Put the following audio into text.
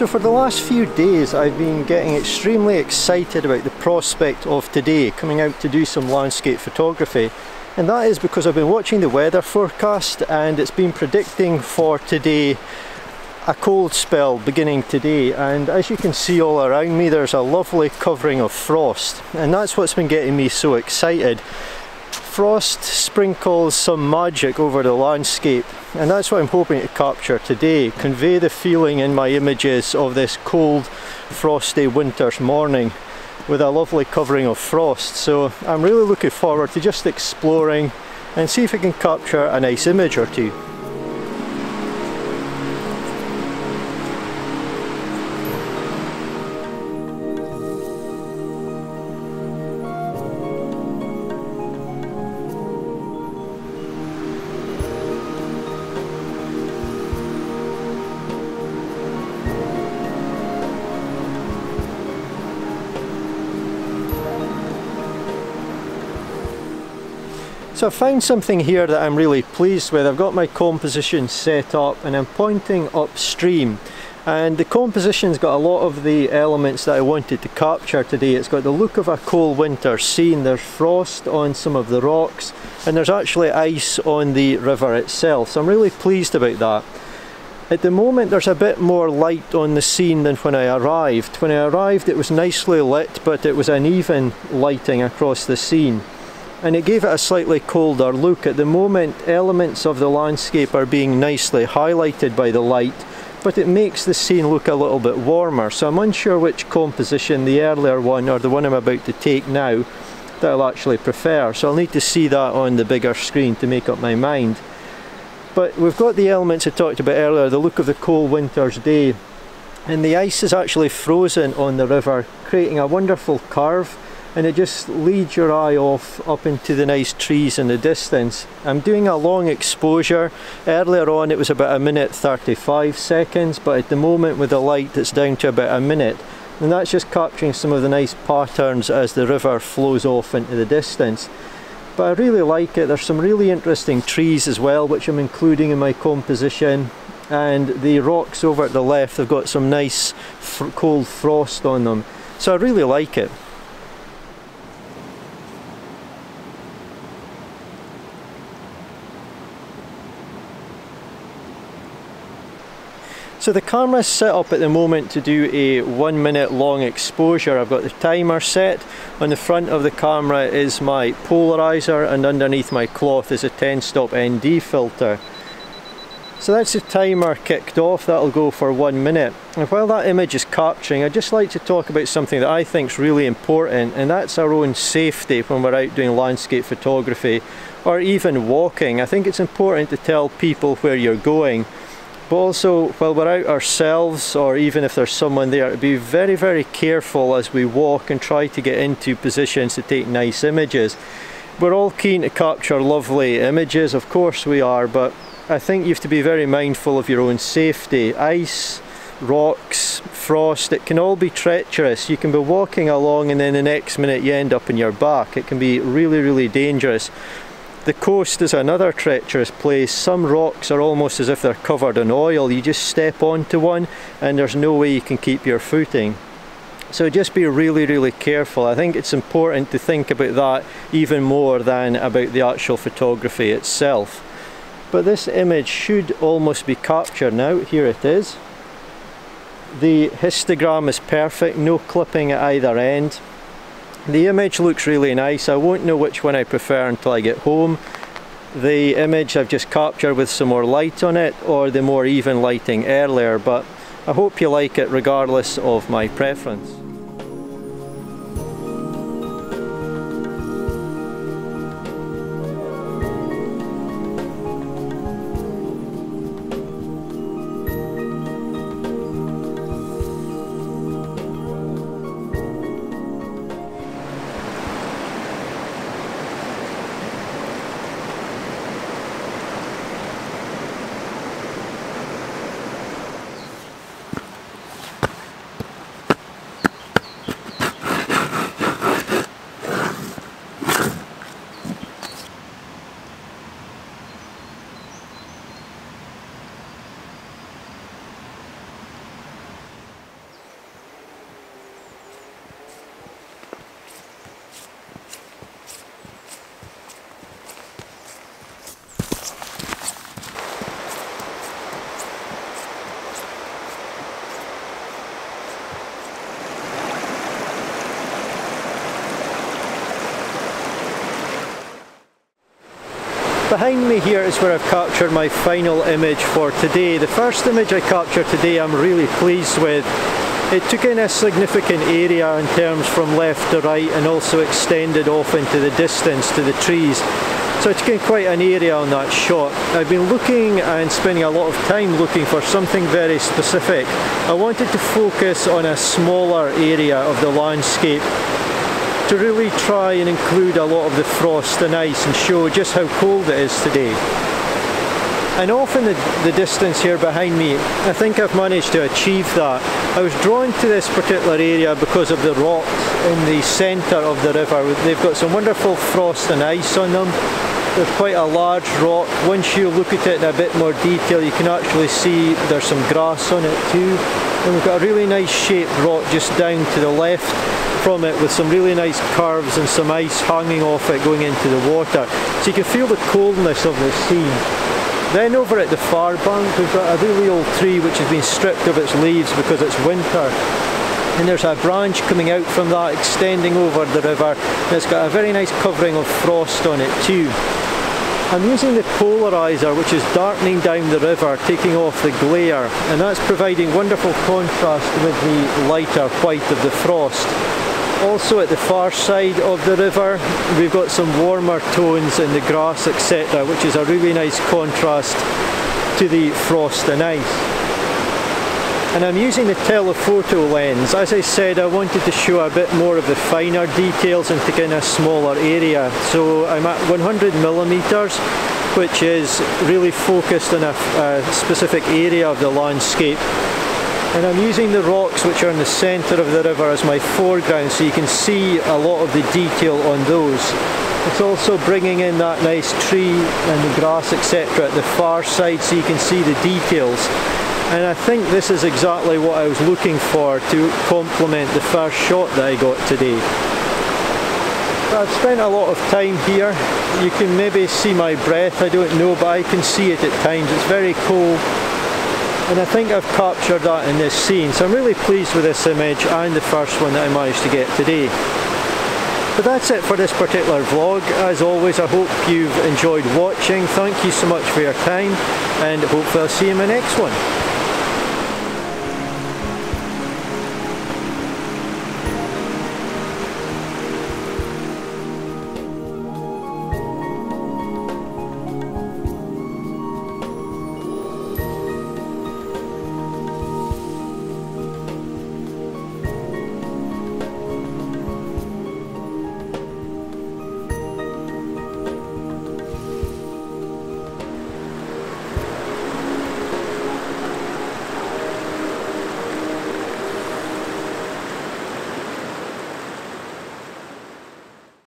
So for the last few days I've been getting extremely excited about the prospect of today coming out to do some landscape photography. And that is because I've been watching the weather forecast and it's been predicting for today a cold spell beginning today. And as you can see all around me there's a lovely covering of frost. And that's what's been getting me so excited frost sprinkles some magic over the landscape and that's what I'm hoping to capture today. Convey the feeling in my images of this cold frosty winter's morning with a lovely covering of frost. So I'm really looking forward to just exploring and see if I can capture a nice image or two So I found something here that I'm really pleased with. I've got my composition set up and I'm pointing upstream and the composition's got a lot of the elements that I wanted to capture today. It's got the look of a cold winter scene, there's frost on some of the rocks and there's actually ice on the river itself so I'm really pleased about that. At the moment there's a bit more light on the scene than when I arrived. When I arrived it was nicely lit but it was uneven lighting across the scene and it gave it a slightly colder look. At the moment elements of the landscape are being nicely highlighted by the light but it makes the scene look a little bit warmer so I'm unsure which composition, the earlier one or the one I'm about to take now that I'll actually prefer so I'll need to see that on the bigger screen to make up my mind. But we've got the elements I talked about earlier, the look of the cold winter's day and the ice is actually frozen on the river creating a wonderful curve and it just leads your eye off up into the nice trees in the distance. I'm doing a long exposure. Earlier on it was about a minute 35 seconds but at the moment with the light it's down to about a minute and that's just capturing some of the nice patterns as the river flows off into the distance. But I really like it. There's some really interesting trees as well which I'm including in my composition and the rocks over at the left have got some nice cold frost on them. So I really like it. So the camera's set up at the moment to do a one minute long exposure. I've got the timer set. On the front of the camera is my polarizer and underneath my cloth is a 10 stop ND filter. So that's the timer kicked off, that'll go for one minute. And while that image is capturing, I'd just like to talk about something that I think is really important and that's our own safety when we're out doing landscape photography or even walking. I think it's important to tell people where you're going but also while we're out ourselves or even if there's someone there be very very careful as we walk and try to get into positions to take nice images. We're all keen to capture lovely images of course we are but I think you have to be very mindful of your own safety. Ice rocks frost it can all be treacherous. You can be walking along and then the next minute you end up in your back. It can be really really dangerous the coast is another treacherous place. Some rocks are almost as if they're covered in oil. You just step onto one and there's no way you can keep your footing. So just be really, really careful. I think it's important to think about that even more than about the actual photography itself. But this image should almost be captured now. Here it is. The histogram is perfect, no clipping at either end. The image looks really nice. I won't know which one I prefer until I get home. The image I've just captured with some more light on it or the more even lighting earlier but I hope you like it regardless of my preference. Behind me here is where I've captured my final image for today. The first image I captured today I'm really pleased with. It took in a significant area in terms from left to right and also extended off into the distance to the trees. So it's getting quite an area on that shot. I've been looking and spending a lot of time looking for something very specific. I wanted to focus on a smaller area of the landscape to really try and include a lot of the frost and ice and show just how cold it is today. And off in the, the distance here behind me, I think I've managed to achieve that. I was drawn to this particular area because of the rocks in the centre of the river. They've got some wonderful frost and ice on them. There's quite a large rock. Once you look at it in a bit more detail, you can actually see there's some grass on it too. And we've got a really nice shaped rock just down to the left from it with some really nice curves and some ice hanging off it going into the water. So you can feel the coldness of the scene. Then over at the far bank we've got a really old tree which has been stripped of its leaves because it's winter. And there's a branch coming out from that extending over the river and it's got a very nice covering of frost on it too. I'm using the polarizer which is darkening down the river, taking off the glare, and that's providing wonderful contrast with the lighter white of the frost. Also at the far side of the river we've got some warmer tones in the grass etc which is a really nice contrast to the frost and ice and I'm using the telephoto lens. As I said, I wanted to show a bit more of the finer details and take in a smaller area. So I'm at 100 millimeters, which is really focused on a, a specific area of the landscape. And I'm using the rocks which are in the centre of the river as my foreground so you can see a lot of the detail on those. It's also bringing in that nice tree and the grass etc at the far side so you can see the details and I think this is exactly what I was looking for to complement the first shot that I got today. I've spent a lot of time here. You can maybe see my breath, I don't know, but I can see it at times. It's very cold. And I think I've captured that in this scene. So I'm really pleased with this image and the first one that I managed to get today. But that's it for this particular vlog. As always, I hope you've enjoyed watching. Thank you so much for your time and hopefully I'll see you in my next one.